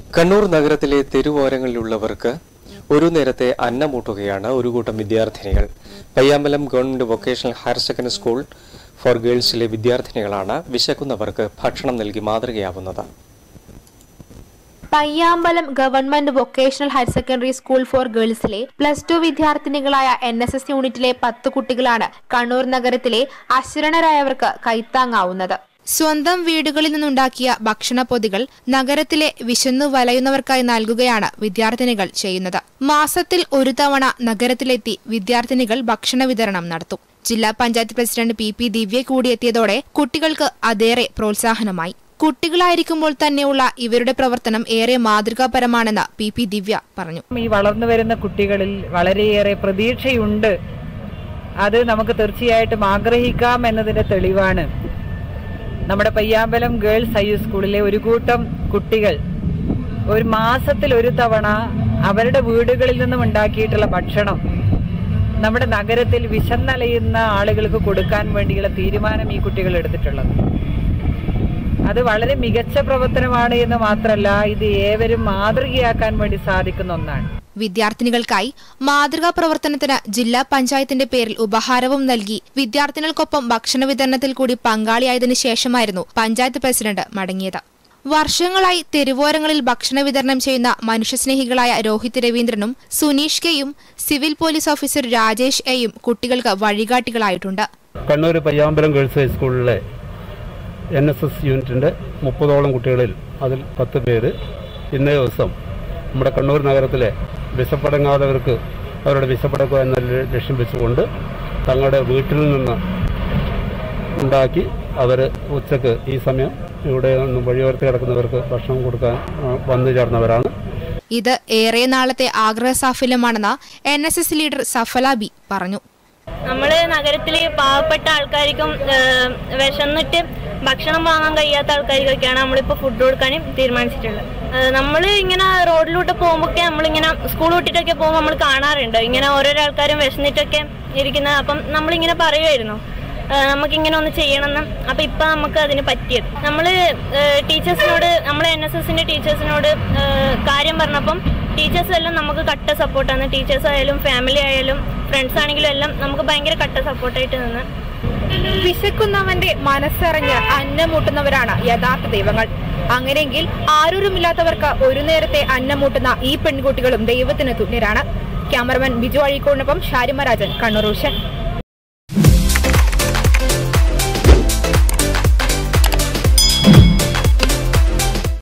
കണ്ണൂർ നഗരത്തിലെ തെരുവോരങ്ങളിലുള്ളവർക്ക് ഒരു നേരത്തെ അന്നമൂട്ടുകയാണ് ഒരു കൂട്ടം വിദ്യാർത്ഥിനികൾ. Payyambalam government vocational higher secondary school for ഗേൾസിലെ വിദ്യാർത്ഥിനികളാണ് വിശക്കുന്നവർക്ക് ഭക്ഷണം നൽകി മാതൃകയാവുന്നത്. Payyambalam government vocational higher secondary school for ഗേൾസിലെ plus two വിദ്യാർത്ഥിനികളായ എൻ എസ് എസ് യൂണിറ്റിലെ പത്ത് കുട്ടികളാണ് കണ്ണൂർ നഗരത്തിലെ അശരണരായവർക്ക് കൈത്താങ്ങാവുന്നത്. സ്വന്തം വീടുകളിൽ നിന്നുണ്ടാക്കിയ ഭക്ഷണപ്പൊതികൾ നഗരത്തിലെ വിശന്നു വലയുന്നവർക്കായി നൽകുകയാണ് വിദ്യാർത്ഥിനികൾ ചെയ്യുന്നത്. മാസത്തിൽ ഒരു തവണ നഗരത്തിലെത്തി വിദ്യാർത്ഥിനികൾ ഭക്ഷണ വിതരണം നടത്തും. ജില്ലാ panchayat president P P Divya കൂടിയെത്തിയതോടെ കുട്ടികൾക്ക് അതേറെ പ്രോത്സാഹനമായി. കുട്ടികളായിരിക്കുമ്പോൾ തന്നെയുള്ള ഇവരുടെ പ്രവർത്തനം ഏറെ മാതൃകാപരമാണെന്ന് പി പി ദിവ്യ പറഞ്ഞു. ഈ വളർന്നു വരുന്ന കുട്ടികളിൽ വളരെയേറെ പ്രതീക്ഷയുണ്ട്. അത് നമുക്ക് തീർച്ചയായിട്ടും ആഗ്രഹിക്കാം എന്നതിന്റെ തെളിവാണ്. നമ്മുടെ പയ്യാമ്പലം ഗേൾസ് ഹൈ സ്കൂളിലെ ഒരു കൂട്ടം കുട്ടികൾ ഒരു മാസത്തിൽ ഒരു തവണ അവരുടെ വീടുകളിൽ നിന്നും ഉണ്ടാക്കിയിട്ടുള്ള ഭക്ഷണം നമ്മുടെ നഗരത്തിൽ വിശന്നലയുന്ന ആളുകൾക്ക് കൊടുക്കാൻ വേണ്ടിയുള്ള തീരുമാനം ഈ കുട്ടികൾ എടുത്തിട്ടുള്ളത്. അത് വളരെ മികച്ച പ്രവർത്തനമാണ് എന്ന് മാത്രമല്ല ഇത് ഏവരും മാതൃകയാക്കാൻ വേണ്ടി സാധിക്കുന്ന ഒന്നാണ്. വിദ്യാർത്ഥിനികൾക്കായി മാതൃകാ പ്രവർത്തനത്തിന് ജില്ലാ പഞ്ചായത്തിന്റെ പേരിൽ ഉപഹാരവും നൽകി വിദ്യാർത്ഥികൾക്കൊപ്പം ഭക്ഷണ വിതരണത്തിൽ കൂടി പങ്കാളിയായതിനു ശേഷമായിരുന്നു പഞ്ചായത്ത് പ്രസിഡന്റ് മടങ്ങിയത്. വർഷങ്ങളായി തെരുവോരങ്ങളിൽ ഭക്ഷണ വിതരണം ചെയ്യുന്ന മനുഷ്യസ്നേഹികളായ രോഹിത് രവീന്ദ്രനും സുനീഷ് കെയും സിവിൽ പോലീസ് ഓഫീസർ രാജേഷ് എയും കുട്ടികൾക്ക് വഴികാട്ടികളായിട്ടുണ്ട്. കണ്ണൂർ പയ്യാമ്പലം ഗേൾസ് ഹൈസ്കൂളിലെ എൻ എസ് എസ് യൂണിറ്റിന്റെ മുപ്പതോളം കുട്ടികളിൽ അതിൽ പത്ത് പേര് ഇന്നേ ദിവസം നമ്മുടെ കണ്ണൂർ നഗരത്തിലെ വിശപ്പടങ്ങാത്തവർക്ക് അവരുടെ വിശപ്പടക്കുക എന്ന ലക്ഷ്യം വെച്ചുകൊണ്ട് തങ്ങളുടെ വീട്ടിൽ നിന്ന് ഉണ്ടാക്കി അവർ ഉച്ചയ്ക്ക് ഈ സമയം ഇവിടെ നിന്നും വഴിയോരത്ത് കിടക്കുന്നവർക്ക് ഭക്ഷണം കൊടുക്കാൻ വന്നു ചേർന്നവരാണ്. ഇത് ഏറെ നാളത്തെ ആഗ്രഹ സാഫല്യമാണെന്ന് N S S leader Safala B പറഞ്ഞു. നമ്മൾ നഗരത്തിലെ പാവപ്പെട്ട ആൾക്കാർക്കും വിശന്നിട്ട് ഭക്ഷണം വാങ്ങാൻ കഴിയാത്ത ആൾക്കാർക്കൊക്കെയാണ് നമ്മളിപ്പോൾ ഫുഡ് കൊടുക്കാനും തീരുമാനിച്ചിട്ടുള്ളത്. നമ്മൾ ഇങ്ങനെ റോഡിലൂടെ പോകുമ്പോഴൊക്കെ നമ്മളിങ്ങനെ സ്കൂൾ വിട്ടിട്ടൊക്കെ പോകുമ്പോൾ നമ്മൾ കാണാറുണ്ട്. ഇങ്ങനെ ഓരോരോ ആൾക്കാരും വിശന്നിട്ടൊക്കെ ഇരിക്കുന്നത് അപ്പം നമ്മളിങ്ങനെ പറയുമായിരുന്നു നമുക്ക് നമുക്കിങ്ങനെ ഒന്ന് ചെയ്യണമെന്ന്. അപ്പം ഇപ്പം നമുക്ക് അതിന് പറ്റിയത്. നമ്മൾ ടീച്ചേഴ്സിനോട് നമ്മൾ എൻ എസ് എസിന്റെ ടീച്ചേഴ്സിനോട് കാര്യം പറഞ്ഞപ്പം ടീച്ചേഴ്സ് എല്ലാം നമുക്ക് കട്ട സപ്പോർട്ടാണ്. ടീച്ചേഴ്സ് ആയാലും ഫാമിലി ആയാലും ഫ്രണ്ട്സ് ആണെങ്കിലും എല്ലാം നമുക്ക് ഭയങ്കര കട്ട സപ്പോർട്ടായിട്ട് നിന്ന്. വിശക്കുന്നവന്റെ മനസ്സറിഞ്ഞ് അന്നമൂട്ടുന്നവരാണ് യഥാർത്ഥ ദൈവങ്ങൾ. അങ്ങനെയെങ്കിൽ ആരൂരുമില്ലാത്തവർക്ക് ഒരു നേരത്തെ അന്നമൂട്ടുന്ന ഈ പെൺകുട്ടികളും ദൈവത്തിന് തുല്യരാണ്. ക്യാമറമാൻ ബിജു അഴീക്കോടിനൊപ്പം ഷാരിമരാജൻ കണ്ണൂർ റൂഷൻ